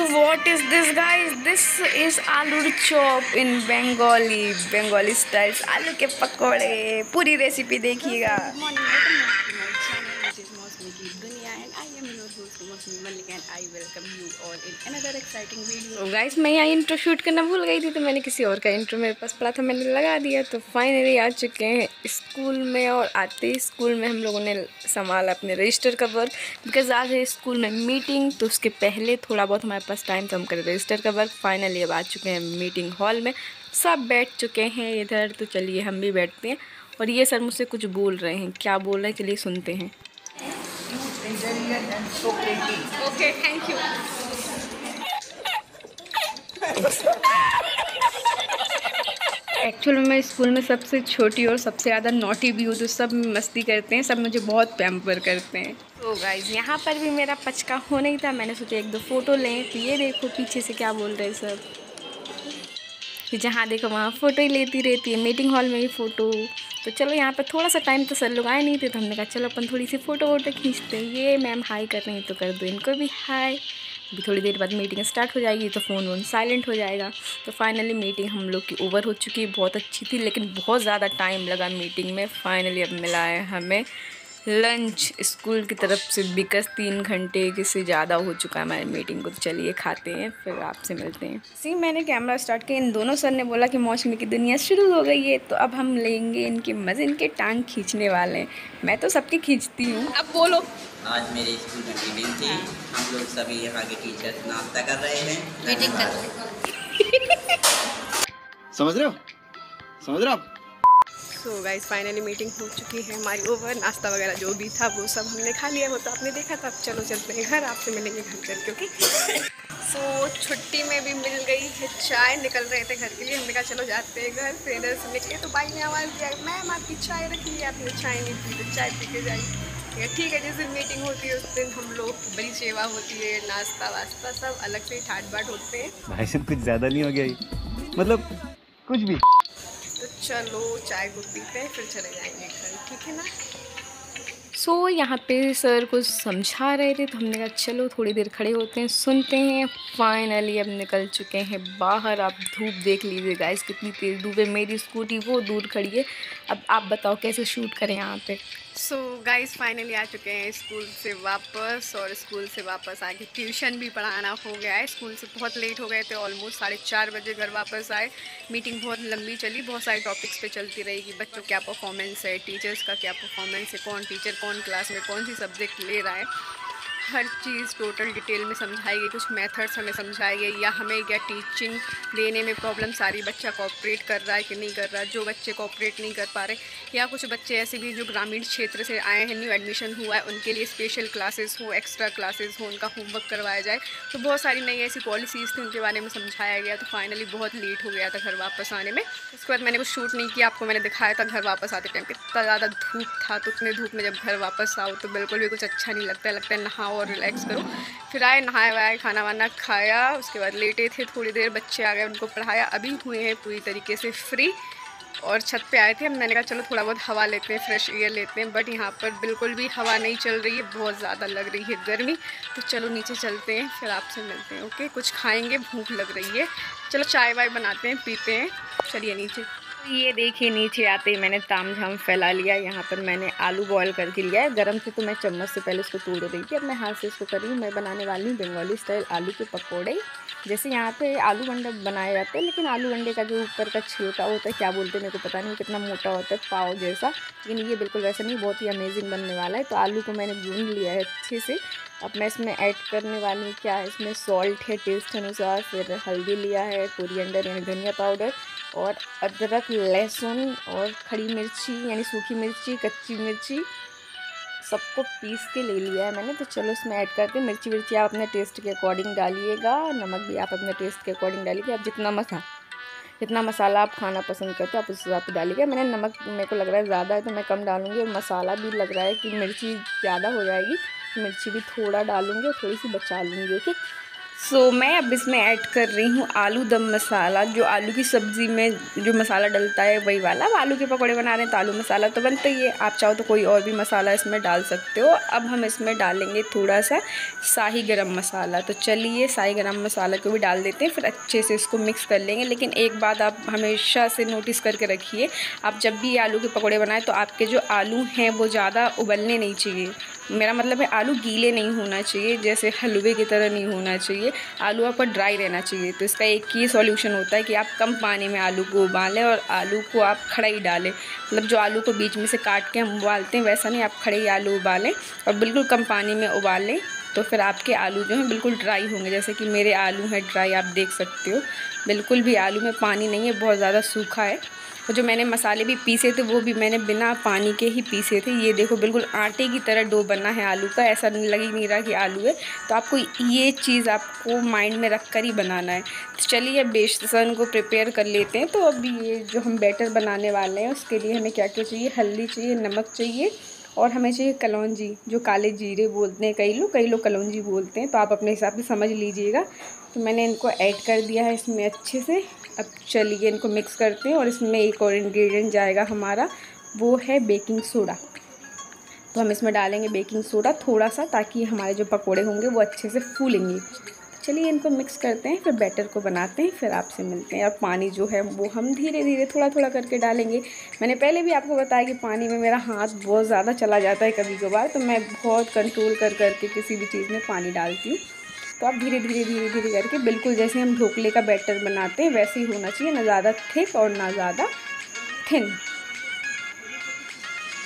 So what is this guys this is aloo chop in Bengali Bengali style आलू के पकौड़े पूरी recipe देखिएगा गाइस मैं यहाँ इंट्रो शूट करना भूल गई थी तो मैंने किसी और का इंट्रो मेरे पास पड़ा था, मैंने लगा दिया। तो फाइनली आ चुके हैं स्कूल में और आते ही स्कूल में हम लोगों ने संभाला अपने रजिस्टर का वर्क बिकॉज़ आज है स्कूल में मीटिंग तो उसके पहले थोड़ा बहुत हमारे पास टाइम तो हम करें रजिस्टर का वर्क फाइनली अब आ चुके हैं मीटिंग हॉल में। सब बैठ चुके हैं इधर तो चलिए हम भी बैठते हैं। और ये सर मुझसे कुछ बोल रहे हैं। क्या बोल रहे हैं? चलिए सुनते हैं। Okay, thank you. एक्चुअल में मैं स्कूल में सबसे छोटी और सबसे ज़्यादा नोटी भी हूँ तो सब मस्ती करते हैं सब मुझे बहुत पैम्पर करते हैं। तो गाइज़ यहाँ पर भी मेरा पचका हो नहीं था। मैंने सोचा एक दो फ़ोटो लें तो ये देखो पीछे से क्या बोल रहे हैं सब। जहाँ देखो वहाँ फ़ोटो ही लेती रहती है मीटिंग हॉल में भी फ़ोटो तो चलो यहाँ पर थोड़ा सा टाइम तो सर लोग आए नहीं थे तो हमने कहा, चलो अपन थोड़ी सी फ़ोटो वोटो खींचते हैं। ये मैम हाई कर रही हैं तो कर दो, इनको भी हाई अभी थोड़ी देर बाद मीटिंग स्टार्ट हो जाएगी तो फ़ोन वोन साइलेंट हो जाएगा। तो फाइनली मीटिंग हम लोग की ओवर हो चुकी है, बहुत अच्छी थी, लेकिन बहुत ज़्यादा टाइम लगा मीटिंग में। फाइनली अब मिला है हमें। लंच स्कूल की तरफ़ से बिकस तीन घंटे के से ज़्यादा हो चुका है हमारी मीटिंग को। तो चलिए खाते हैं फिर आपसे मिलते हैं। सी मैंने कैमरा स्टार्ट किया। इन दोनों सर ने बोला कि मौसमी की दुनिया शुरू हो गई है तो अब हम लेंगे इनके मज़े इनके टांग खींचने वाले हैं। मैं तो सबकी खींचती हूँ। अब बोलो। आज मेरे स्कूल में मीटिंग थी। हम लोग सभी यहाँ के टीचर्स नाश्ता कर रहे हैं। Meeting कर समझ रहे हो? समझ रहे हो सो गाइस फाइनली मीटिंग हो चुकी है, हमारी ओवर नाश्ता वगैरह जो भी था, वो सब हमने खा लिया। वो तो आपने देखा था। अब चलो चलते हैं घर आपसे मिलेंगे घर चल के ओके? सो छुट्टी में भी मिल गई है, चाय निकल रहे थे घर के लिए। हमने कहा, चलो जाते हैं घर, फिर इधर से निकले तो भाई ने आवाज़ दिया मैम, आपकी चाय रखी है, आपने चाय नहीं पी तो चाय पी के जाइए। ठीक है जिस दिन मीटिंग होती है, उस दिन हम लोग बड़ी सेवा होती है, नाश्ता वास्ता सब अलग से ठाट बाट होते हैं। भाई कुछ ज़्यादा नहीं हो गया मतलब कुछ भी। चलो चाय को पीते हैं फिर चले जाएँगे घर ठीक है ना? सो so, यहाँ पे सर कुछ समझा रहे थे तो हमने कहा चलो थोड़ी देर खड़े होते हैं सुनते हैं। फाइनली अब निकल चुके हैं बाहर। आप धूप देख लीजिए गाइस कितनी तेज़ धूप है। मेरी स्कूटी वो दूर खड़ी है। अब आप बताओ कैसे शूट करें यहाँ पे? सो गाइस फाइनली आ चुके हैं स्कूल से वापस और स्कूल से वापस आके ट्यूशन भी पढ़ाना हो गया है। स्कूल से बहुत लेट हो गए थे ऑलमोस्ट साढ़े चार बजे घर वापस आए। मीटिंग बहुत लंबी चली, बहुत सारे टॉपिक्स पे चलती रही कि बच्चों क्या परफॉर्मेंस है टीचर्स का क्या परफॉर्मेंस है, कौन टीचर कौन क्लास में कौन सी सब्जेक्ट ले रहा है। हर चीज़ टोटल डिटेल में समझाई गई, कुछ मेथड्स हमें समझाए गए, या हमें क्या टीचिंग देने में प्रॉब्लम सारी बच्चा कॉपरेट कर रहा है कि नहीं कर रहा, जो बच्चे कॉपरेट नहीं कर पा रहे, या कुछ बच्चे ऐसे भी जो ग्रामीण क्षेत्र से आए हैं न्यू एडमिशन हुआ है, उनके लिए स्पेशल क्लासेस हो एक्स्ट्रा क्लासेस हो, उनका होमवर्क करवाया जाए तो बहुत सारी नई ऐसी पॉलिसीज़ थी, उनके बारे में समझाया गया तो फाइनली बहुत लेट हो गया था घर वापस आने में। उसके बाद मैंने कुछ शूट नहीं किया, आपको मैंने दिखाया था घर वापस आते टाइम कितना ज़्यादा धूप था तो उतने धूप में जब घर वापस आओ तो बिल्कुल भी कुछ अच्छा नहीं लगता लगता है नहाओ और रिलैक्स करो। फिर आए, नहाए, वहाए, खाना वाना खाया, उसके बाद लेटे थे, थोड़ी देर बच्चे आ गए, उनको पढ़ाया। अभी हुए हैं पूरी तरीके से फ्री और छत पे आए थे हम मैंने कहा, चलो थोड़ा बहुत हवा लेते हैं फ्रेश एयर लेते हैं। बट यहाँ पर बिल्कुल भी हवा नहीं चल रही है, बहुत ज़्यादा लग रही है गर्मी। तो चलो, नीचे चलते हैं, फिर आपसे मिलते हैं ओके कुछ खाएँगे, भूख लग रही है। चलो चाय वाय बनाते हैं, पीते हैं। चलिए, नीचे। तो ये देखिए, नीचे आते ही मैंने ताम झाम फैला लिया। यहाँ पर मैंने आलू बॉयल करके लिया है। गर्म थे तो मैं चम्मच से पहले उसको तोड़ रही थी अब मैं हाथ से इसको कर रही हूँ। मैं बनाने वाली हूँ बंगाली स्टाइल आलू के पकौड़े। जैसे यहाँ पे आलू अंडा बनाए जाते हैं, लेकिन आलू अंडे का जो ऊपर का छिलका होता है, क्या बोलते हैं, मेरे को पता नहीं, कितना मोटा होता है, पाव जैसा। लेकिन ये बिल्कुल वैसा नहीं, बहुत ही अमेजिंग बनने वाला है। तो आलू को मैंने भून लिया है अच्छे से। अब मैं इसमें ऐड करने वाली हूँ। क्या है, इसमें सॉल्ट है टेस्ट अनुसार। फिर हल्दी लिया है कोरिएंडर यानी धनिया पाउडर और अदरक, लहसुन और खड़ी मिर्ची, यानी सूखी मिर्ची, कच्ची मिर्ची, सबको पीस के ले लिया है मैंने। तो चलो इसमें ऐड करके मिर्ची विर्ची आप अपने टेस्ट के अकॉर्डिंग डालिएगा, नमक भी आप अपने टेस्ट के अकॉर्डिंग डालिएगा। आप जितना मसा, जितना मसाला आप खाना पसंद करते हो, आप उस हिसाब से डालिएगा। मैंने नमक मेरे को लग रहा है ज़्यादा है तो मैं कम डालूँगी, और मसाला भी लग रहा है कि मिर्ची ज़्यादा हो जाएगी, मिर्ची भी थोड़ा डालूँगी और थोड़ी सी बचा लूँगी, ओके? सो so, मैं अब इसमें ऐड कर रही हूँ आलू दम मसाला जो आलू की सब्ज़ी में जो मसाला डलता है वही वाला। अब आलू के पकौड़े बना रहे हैं तो आलू मसाला तो बनता ही है। आप चाहो तो कोई और भी मसाला इसमें डाल सकते हो। अब हम इसमें डालेंगे थोड़ा सा शाही गरम मसाला। तो चलिए शाही गरम मसाला को भी डाल देते हैं फिर अच्छे से इसको मिक्स कर लेंगे। लेकिन एक बात आप हमेशा से नोटिस करके रखिए आप जब भी आलू के पकौड़े बनाएँ तो आपके जो आलू हैं वो ज़्यादा उबलने नहीं चाहिए। मेरा मतलब है आलू गीले नहीं होना चाहिए, जैसे हलवे की तरह नहीं होना चाहिए। आलू आपका ड्राई रहना चाहिए तो इसका एक ही सॉल्यूशन होता है कि आप कम पानी में आलू को उबालें और आलू को आप खड़ा ही डालें। मतलब जो आलू को बीच में से काट के हम उबालते हैं, वैसा नहीं, आप खड़े ही आलू उबालें और बिल्कुल कम पानी में उबालें तो फिर आपके आलू जो हैं बिल्कुल ड्राई होंगे। जैसे कि मेरे आलू हैं ड्राई आप देख सकते हो। बिल्कुल भी आलू में पानी नहीं है, बहुत ज़्यादा सूखा है। और जो मैंने मसाले भी पीसे थे, वो भी मैंने बिना पानी के ही पीसे थे। ये देखो, बिल्कुल आटे की तरह डो बना है आलू का। ऐसा लग ही नहीं रहा कि आलू है। तो आपको ये चीज़ आपको माइंड में रख कर ही बनाना है। तो चलिए, अब बेसन को प्रिपेयर कर लेते हैं। तो अब ये जो हम बैटर बनाने वाले हैं, उसके लिए हमें क्या क्या चाहिए? हल्दी चाहिए, नमक चाहिए और हमें चाहिए कलौंजी, जो काले जीरे बोलते हैं कई लोग कई लोग कलौंजी बोलते हैं। तो आप अपने हिसाब से समझ लीजिएगा। तो मैंने इनको ऐड कर दिया है इसमें अच्छे से। अब चलिए इनको मिक्स करते हैं और इसमें एक और इंग्रेडिएंट जाएगा हमारा, वो है बेकिंग सोडा तो हम इसमें डालेंगे बेकिंग सोडा थोड़ा सा ताकि हमारे जो पकोड़े होंगे वो अच्छे से फूलेंगे. चलिए इनको मिक्स करते हैं, फिर बैटर को बनाते हैं, फिर आपसे मिलते हैं. और पानी जो है वो हम धीरे धीरे थोड़ा थोड़ा करके डालेंगे. मैंने पहले भी आपको बताया कि पानी में मेरा हाथ बहुत ज़्यादा चला जाता है कभी कभार तो मैं बहुत कंट्रोल कर करके किसी भी चीज़ में पानी डालती हूँ. तो आप धीरे धीरे धीरे धीरे करके बिल्कुल जैसे हम ढोकले का बैटर बनाते हैं, वैसे ही होना चाहिए, ना ज़्यादा थिक और ना ज़्यादा थिन।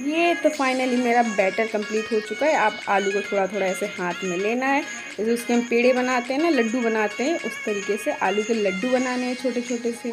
ये तो फाइनली मेरा बैटर कंप्लीट हो चुका है। आप आलू को थोड़ा थोड़ा ऐसे हाथ में लेना है। जैसे उसके हम पेड़े बनाते हैं ना, लड्डू बनाते हैं, उस तरीके से आलू के लड्डू बनाने हैं छोटे छोटे से।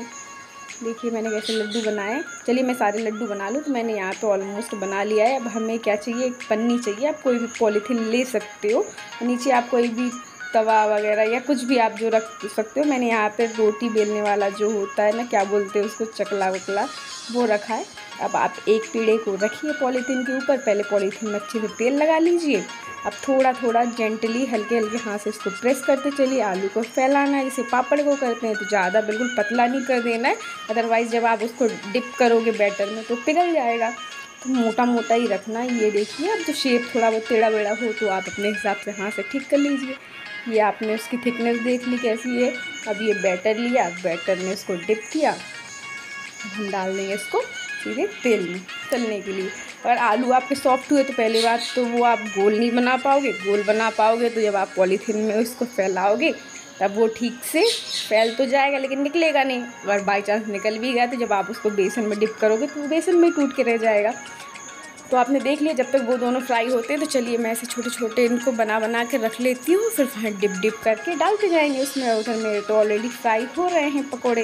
देखिए मैंने कैसे लड्डू बनाए चलिए मैं सारे लड्डू बना लूँ तो मैंने यहाँ पे ऑलमोस्ट बना लिया है। अब हमें क्या चाहिए? एक पन्नी चाहिए। आप कोई भी पॉलीथीन ले सकते हो। नीचे आप कोई भी तवा वगैरह या कुछ भी आप जो रख सकते हो। मैंने यहाँ पे रोटी बेलने वाला जो होता है ना, क्या बोलते हैं उसको, चकला वकला, वो रखा है। अब आप एक पेड़े को रखिए पॉलीथीन के ऊपर, पहले पॉलीथीन में अच्छे से तेल लगा लीजिए। अब थोड़ा थोड़ा जेंटली हल्के हल्के हाथ से इसको प्रेस करते चलिए। आलू को फैलाना है जैसे पापड़ को करते हैं तो ज़्यादा बिल्कुल पतला नहीं कर देना है। अदरवाइज़ जब आप उसको डिप करोगे बैटर में तो पिघल जाएगा। तो मोटा मोटा ही रखना ये देखिए, अब जो शेप थोड़ा बहुत टेढ़ा बेड़ा हो तो आप अपने हिसाब से हाथ से ठीक कर लीजिए। ये आपने उसकी थिकनेस देख ली कैसी है? अब ये बैटर लिया बैटर में इसको डिप किया। हम डाल देंगे इसको सीधे तेल में तलने के लिए। अगर आलू आपके सॉफ्ट हुए तो पहली बात तो वो आप गोल नहीं बना पाओगे। गोल बना पाओगे तो जब आप पॉलीथीन में उसको फैलाओगे, तब वो ठीक से फैल तो जाएगा, लेकिन निकलेगा नहीं। अगर बाई चांस निकल भी गया तो जब आप उसको बेसन में डिप करोगे तो बेसन में टूट के रह जाएगा। तो आपने देख लिया, जब तक वो दोनों फ्राई होते हैं तो चलिए मैं ऐसे छोटे छोटे इनको बना बना के रख लेती हूँ, फिर वहाँ डिप डिप करके डालते जाएँगे। उसमें उधर मेरे तो ऑलरेडी फ्राई हो रहे हैं पकौड़े,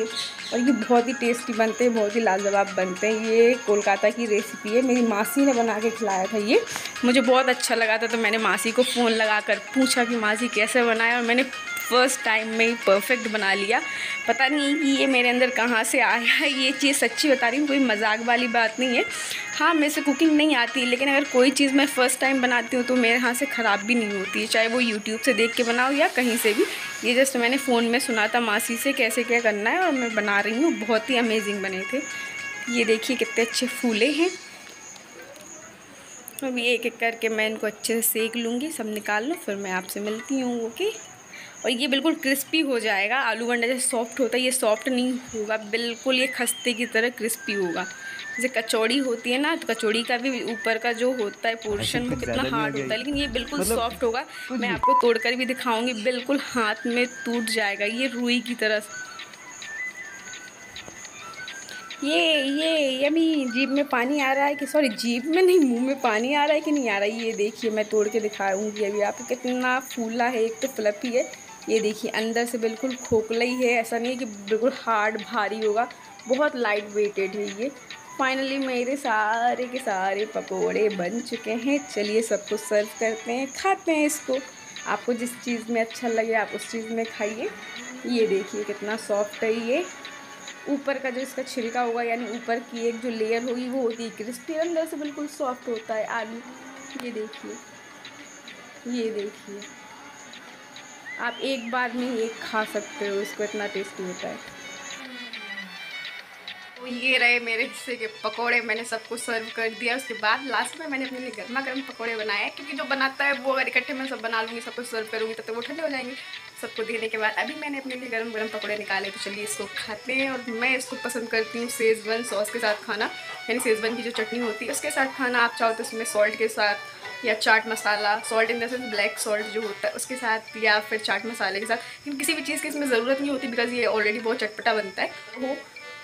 और ये बहुत ही टेस्टी बनते हैं, बहुत ही लाजवाब बनते हैं। ये कोलकाता की रेसिपी है, मेरी मासी ने बना के खिलाया था ये। मुझे बहुत अच्छा लगा था तो मैंने मासी को फ़ोन लगा कर पूछा कि मासी कैसे बनाया, और मैंने फ़र्स्ट टाइम में ही परफेक्ट बना लिया। पता नहीं कि ये मेरे अंदर कहाँ से आया है, ये चीज़ सच्ची बता रही हूँ, कोई मज़ाक वाली बात नहीं है। हाँ मेरे से कुकिंग नहीं आती, लेकिन अगर कोई चीज़ मैं फ़र्स्ट टाइम बनाती हूँ तो मेरे हाथ से ख़राब भी नहीं होती है। चाहे वो यूट्यूब से देख के बनाओ या कहीं से भी। ये जस्ट मैंने फ़ोन में सुना था मासी से कैसे क्या करना है, और मैं बना रही हूँ। बहुत ही अमेजिंग बने थे। ये देखिए कितने अच्छे फूले हैं। अभी एक एक करके मैं इनको अच्छे से सेक लूँगी। सब निकाल लो, फिर मैं आपसे मिलती हूँ ओके और ये बिल्कुल क्रिस्पी हो जाएगा। आलू बंडा जैसे सॉफ्ट होता है ये सॉफ्ट नहीं होगा। बिल्कुल ये खस्ते की तरह क्रिस्पी होगा। जैसे कचौड़ी होती है ना तो कचौड़ी का भी ऊपर का जो होता है पोर्शन वो कितना हार्ड होता है लेकिन ये बिल्कुल सॉफ्ट मतलब होगा। मैं आपको तोड़कर भी दिखाऊँगी बिल्कुल हाथ में टूट जाएगा ये रुई की तरह। ये ये अभी जीप में पानी आ रहा है कि सॉरी जीप में नहीं मुँह में पानी आ रहा है कि नहीं आ रहा है? ये देखिए मैं तोड़ के दिखाऊँगी अभी आपको। कितना फूला है एक तो फ्लफी है। ये देखिए, अंदर से बिल्कुल खोखला ही है। ऐसा नहीं है कि बिल्कुल हार्ड, भारी होगा। बहुत लाइट वेटेड है ये। फाइनली मेरे सारे के सारे पकोड़े बन चुके हैं। चलिए सबको सर्व करते हैं, खाते हैं इसको। आपको जिस चीज़ में अच्छा लगे, आप उस चीज़ में खाइए। ये देखिए कितना सॉफ्ट है ये। ऊपर का जो इसका छिलका होगा, यानी ऊपर की एक जो लेयर होगी, वो होती है क्रिस्पी अंदर से बिल्कुल सॉफ्ट होता है आलू। ये देखिए। ये देखिए। आप एक बार में एक खा सकते हो, इसको इतना टेस्टी होता है। तो ये रहे मेरे हिस्से के पकोड़े मैंने सबको सर्व कर दिया, उसके बाद लास्ट में मैंने अपने लिए गर्मा गर्म पकोड़े बनाए, क्योंकि जो बनाता है वो अगर इकट्ठे मैं सब बना लूँगी सबको सर्व करूँगी, तब तो वो ठंडे हो जाएँगे। सबको देने के बाद अभी मैंने अपने लिए गर्म गर्म पकौड़े निकाले तो चलिए इसको खाते हैं और मैं इसको पसंद करती हूँ सेजवन सॉस के साथ खाना। यानी सेजवन की जो चटनी होती है, उसके साथ खाना, आप चाहो तो उसमें सॉल्ट के साथ या चाट मसाला सॉल्ट इन देंस ब्लैक सॉल्ट जो होता है उसके साथ या फिर चाट मसाले के साथ। लेकिन किसी भी चीज़ की इसमें ज़रूरत नहीं होती बिकॉज़ ये ऑलरेडी बहुत चटपटा बनता है। वो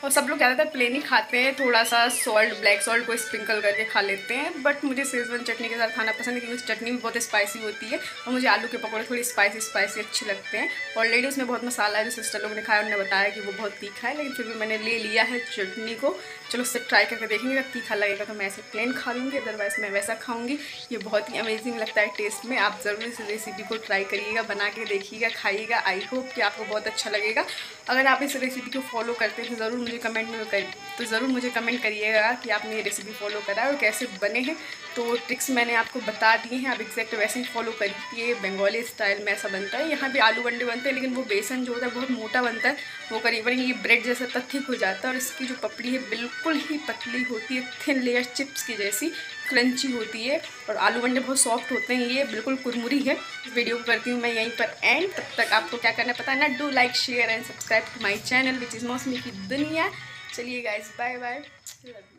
और सब लोग ज़्यादातर प्लेन ही खाते हैं थोड़ा सा सॉल्ट ब्लैक सॉल्ट को स्प्रिंकल करके खा लेते हैं बट मुझे सेजवन चटनी के साथ खाना पसंद है क्योंकि उस चटनी भी बहुत स्पाइसी होती है और मुझे आलू के पकौड़े थोड़ी स्पाइसी स्पाइसी अच्छे लगते हैं। ऑलरेडी उसमें बहुत मसाला है जो सिस्टर लोग ने खाया उन्होंने बताया कि वो बहुत तीखा है, लेकिन फिर भी मैंने ले लिया है चटनी को। चलो उससे ट्राई करके देखेंगे, अगर तीखा लगेगा तो मैं ऐसे प्लेन खा लूँगी अदरवाइज़ मैं वैसा खाऊँगी। ये बहुत ही अमेजिंग लगता है टेस्ट में, आप ज़रूर इस रेसिपी को ट्राई करिएगा, बना के देखिएगा, खाइएगा आई होप कि आपको बहुत अच्छा लगेगा। अगर आप इस रेसिपी को फॉलो करते हैं तो ज़रूर मुझे कमेंट में कर तो ज़रूर मुझे कमेंट करिएगा कि आपने ये रेसिपी फॉलो करा है और कैसे बने हैं। तो ट्रिक्स मैंने आपको बता दिए हैं, आप एग्जैक्ट वैसे ही फॉलो करिए बंगाली स्टाइल में ऐसा बनता है। यहाँ भी आलू बंडे बनते हैं, लेकिन वो बेसन जो होता है, बहुत मोटा बनता है। वो करीबन ये ब्रेड जैसा तथिक हो जाता है और इसकी जो पपड़ी है, बिल्कुल ही पतली होती है थिन लेयर चिप्स की जैसी। क्रंची होती है और आलू बंडे बहुत सॉफ्ट होते हैं, ये बिल्कुल कुरमुरी है। वीडियो को करती हूँ मैं यहीं पर एंड तब तक आपको क्या करना पता है ना? Do like share and subscribe to my channel which is Mausami की दुनिया। चलिए guys bye bye love you